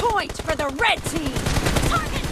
point for the red team! Target